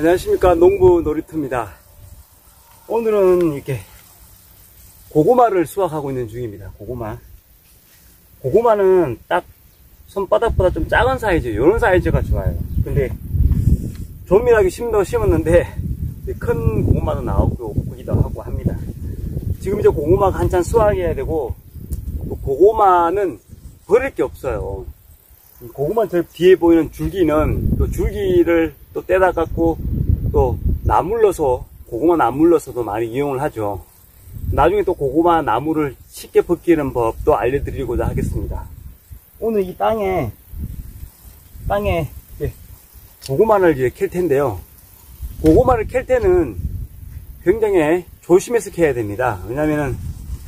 안녕하십니까. 농부 놀이터입니다. 오늘은 이렇게 고구마를 수확하고 있는 중입니다. 고구마. 고구마는 딱 손바닥보다 좀 작은 사이즈 이런 사이즈가 좋아요. 근데 조밀하게 심도 심었는데 큰 고구마도 나오기도 하고 합니다. 지금 이제 고구마가 한참 수확해야 되고 고구마는 버릴 게 없어요. 고구마 저 뒤에 보이는 줄기는 또 줄기를 또 떼다 갖고 또 나물러서 고구마 나물러서도 많이 이용을 하죠. 나중에 또 고구마 나무를 쉽게 벗기는 법도 알려드리고자 하겠습니다. 오늘 이 땅에 땅에 고구마를 이제 캘 텐데요. 고구마를 캘 때는 굉장히 조심해서 캐야 됩니다. 왜냐면은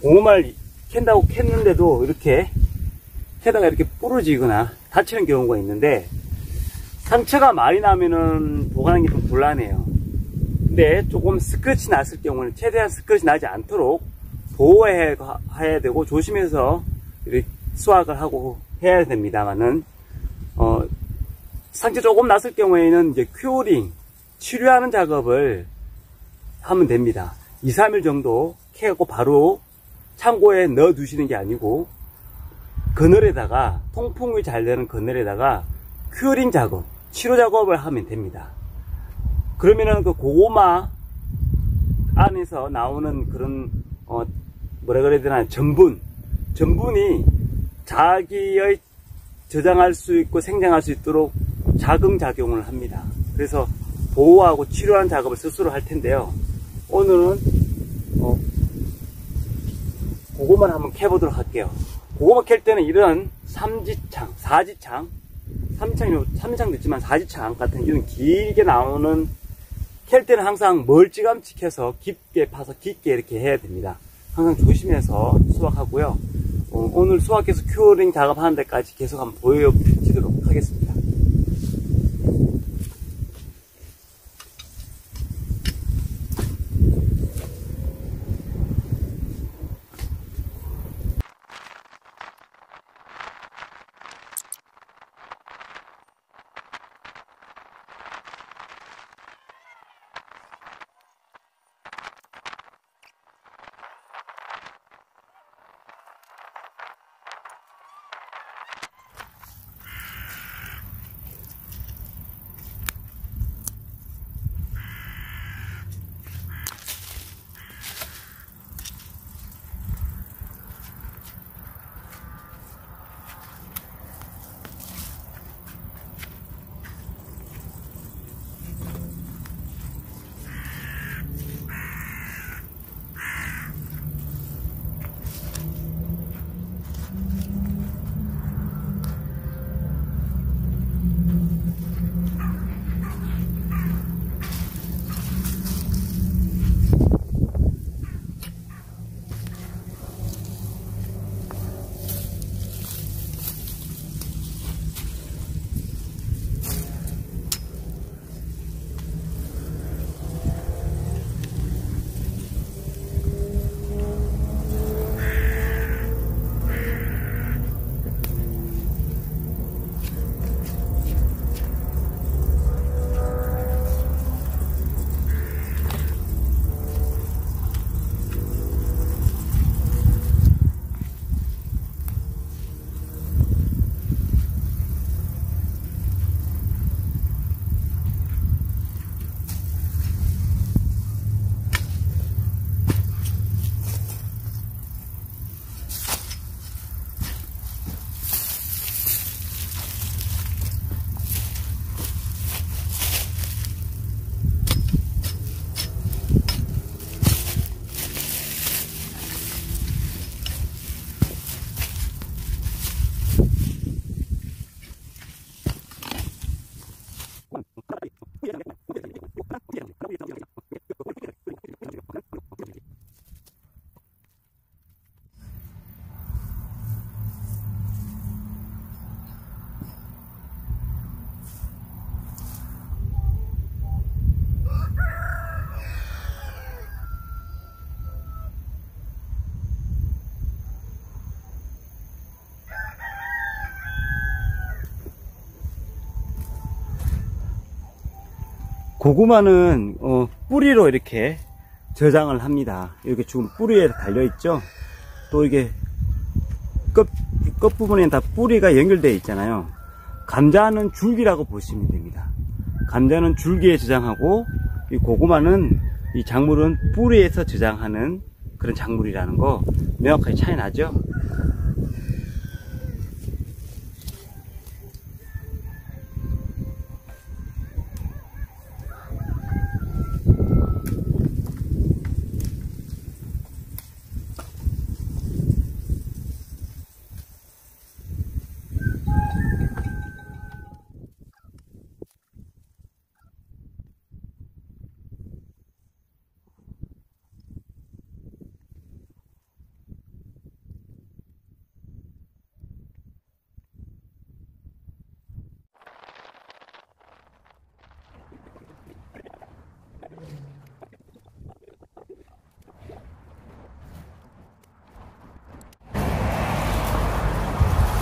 고구마를 캔다고 캤는데도 이렇게 캐다가 이렇게 부러지거나 다치는 경우가 있는데 상처가 많이 나면은 보관하기 좀 곤란해요. 근데 조금 스크치 났을 경우는 최대한 스크치 나지 않도록 보호해야 되고 조심해서 수확을 하고 해야 됩니다만은 어, 상처 조금 났을 경우에는 이제 curing 치료하는 작업을 하면 됩니다. 2, 3일 정도 캐고 바로 창고에 넣어 두시는 게 아니고 그늘에다가 통풍이 잘 되는 그늘에다가 큐어링 작업 치료 작업을 하면 됩니다. 그러면은 그 고구마 안에서 나오는 그런 어 뭐라 그래야 되나 전분 전분이 자기의 저장할 수 있고 생장할 수 있도록 자긍작용을 합니다. 그래서 보호하고 치료하는 작업을 스스로 할 텐데요. 오늘은 어 고구마를 한번 캐보도록 할게요. 고구마 캘 때는 이런 삼지창, 사지창 3창이 3창도 있지만 4지창 같은 이런 길게 나오는 캘 때는 항상 멀찌감치 캐서 깊게 파서 깊게 이렇게 해야 됩니다. 항상 조심해서 수확하고요. 어, 오늘 수확해서 curing 작업하는 데까지 계속 한번 보여드리도록 하겠습니다. 고구마는 어, 뿌리로 이렇게 저장을 합니다. 이렇게 지금 뿌리에 달려 있죠. 또 이게 끝, 끝부분에 다 뿌리가 연결되어 있잖아요. 감자는 줄기라고 보시면 됩니다. 감자는 줄기에 저장하고 이 고구마는 이 작물은 뿌리에서 저장하는 그런 작물이라는 거 명확하게 차이 나죠?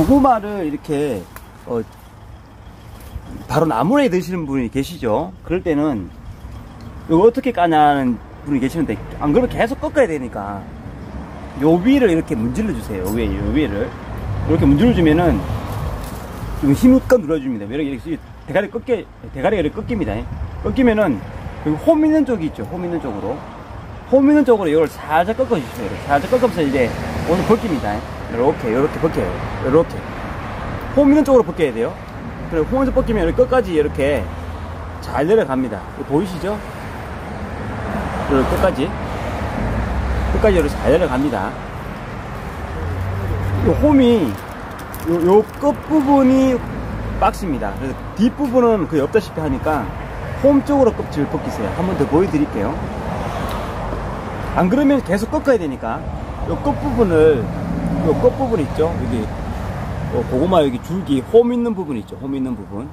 고구마를 이렇게 어, 바로 나무에 드시는 분이 계시죠. 그럴 때는 이거 어떻게 까냐는 분이 계시는데 안 그러면 계속 꺾어야 되니까 요 위를 이렇게 문질러 주세요. 요 위에 요 위를 이렇게 문질러 주면은 좀 힘껏 눌러줍니다. 이렇게, 이렇게 대가리 꺾여 대가리가 이렇게 꺾입니다. 꺾이면은 홈 있는 쪽이 있죠. 홈 있는 쪽으로 홈 있는 쪽으로 이걸 살짝 꺾어 주세요. 살짝 꺾으면서 이제 오늘 벗깁니다. 이렇게 이렇게 벗겨요. 이렇게 홈 있는 쪽으로 벗겨야 돼요. 그리고 홈에서 벗기면 이렇게 끝까지 이렇게 잘 내려갑니다. 보이시죠? 이렇게 끝까지 끝까지 이렇게 잘 내려갑니다. 이 홈이 요, 요 끝부분이 박스입니다. 그래서 뒷부분은 거의 없다시피 하니까 홈 쪽으로 껍질을 벗기세요. 한 번 더 보여드릴게요. 안 그러면 계속 꺾어야 되니까 요 끝부분을 요 끝부분 있죠? 여기 요 고구마 여기 줄기 홈 있는 부분 있죠? 홈 있는 부분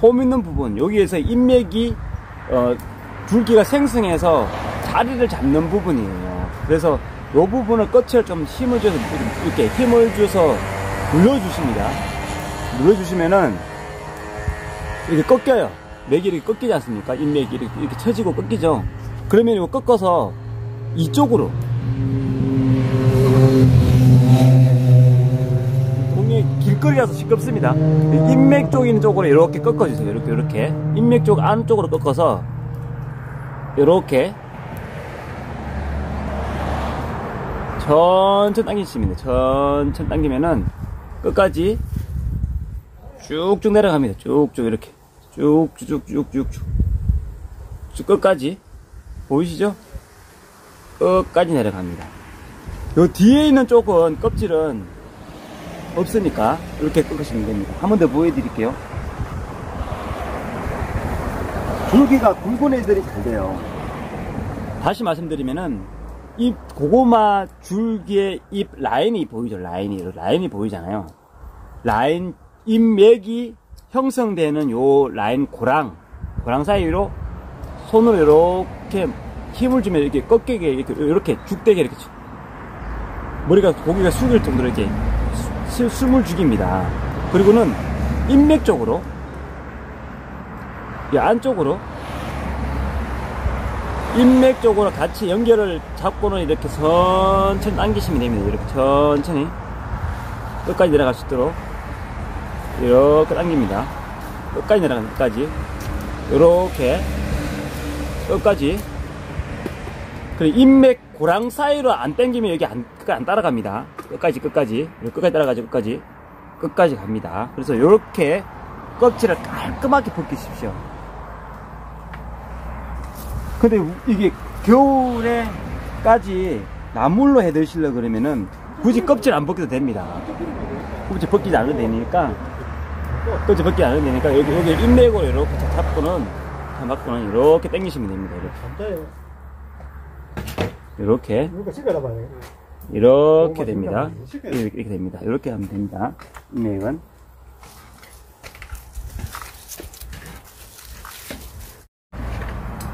홈 있는 부분 여기에서 인맥이 어, 줄기가 생성해서 자리를 잡는 부분이에요. 그래서 요 부분을 끝을 좀 힘을 줘서 이렇게 힘을 줘서 눌러주십니다. 눌러주시면은 이렇게 꺾여요. 맥이 이렇게 꺾이지 않습니까? 인맥이 이렇게, 이렇게 쳐지고 꺾이죠. 그러면 이거 꺾어서 이쪽으로 길거리라서 시끄럽습니다. 인맥 쪽 있는 쪽으로 이렇게 꺾어주세요. 이렇게 이렇게 인맥 쪽 안쪽으로 꺾어서 이렇게 당기시면 돼요. 천천히 당기면은 끝까지 쭉쭉 내려갑니다. 쭉쭉 이렇게 쭉쭉쭉쭉쭉 쭉 끝까지 보이시죠? 끝까지 내려갑니다. 요 뒤에 있는 쪽은 껍질은 없으니까 이렇게 꺾으시면 됩니다. 한 번 더 보여드릴게요. 줄기가 굵은 애들이 잘 돼요. 다시 말씀드리면은 이 고구마 줄기의 잎 라인이 보이죠? 라인이 라인이 보이잖아요. 라인 잎맥이 형성되는 요 라인 고랑 고랑 사이로 손으로 이렇게 힘을 주면 이렇게 꺾이게 이렇게 이렇게 죽되게 이렇게 머리가 고기가 숙일 정도로 이렇게 수, 숨을 죽입니다. 그리고는 인맥 쪽으로 이 안쪽으로 인맥 쪽으로 같이 연결을 잡고는 이렇게 천천히 당기시면 됩니다. 이렇게 천천히 끝까지 내려갈 수 있도록 이렇게 당깁니다. 끝까지 내려가는 끝까지 이렇게 끝까지 그리고 인맥 고랑 사이로 안 당기면 여기 안, 안 따라갑니다. 끝까지 끝까지 끝까지 따라가죠 끝까지 끝까지 갑니다. 그래서 이렇게 껍질을 깔끔하게 벗기십시오. 근데 이게 겨울에까지 나물로 해 드시려 그러면은 굳이 껍질 안 벗겨도 됩니다. 굳이 벗기지 않아도 되니까 껍질 벗기지 않아도 되니까 여기 여기 인맥으로 이렇게 잡고는 잡고는 이렇게 당기시면 됩니다. 이렇게. 이렇게 이렇게 됩니다. 이렇게, 이렇게 됩니다. 이렇게 하면 됩니다. 인맥은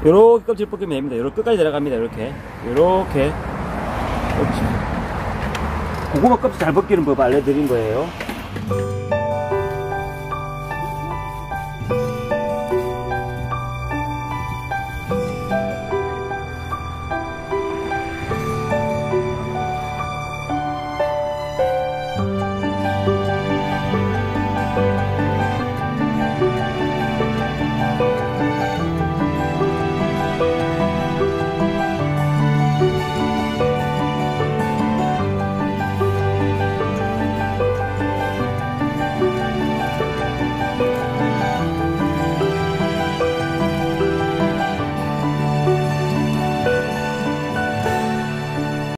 이렇게 껍질 벗기면 됩니다. 이렇게 끝까지 내려갑니다. 이렇게 이렇게 껍질 고구마 껍질 잘 벗기는 법 알려드린 거예요.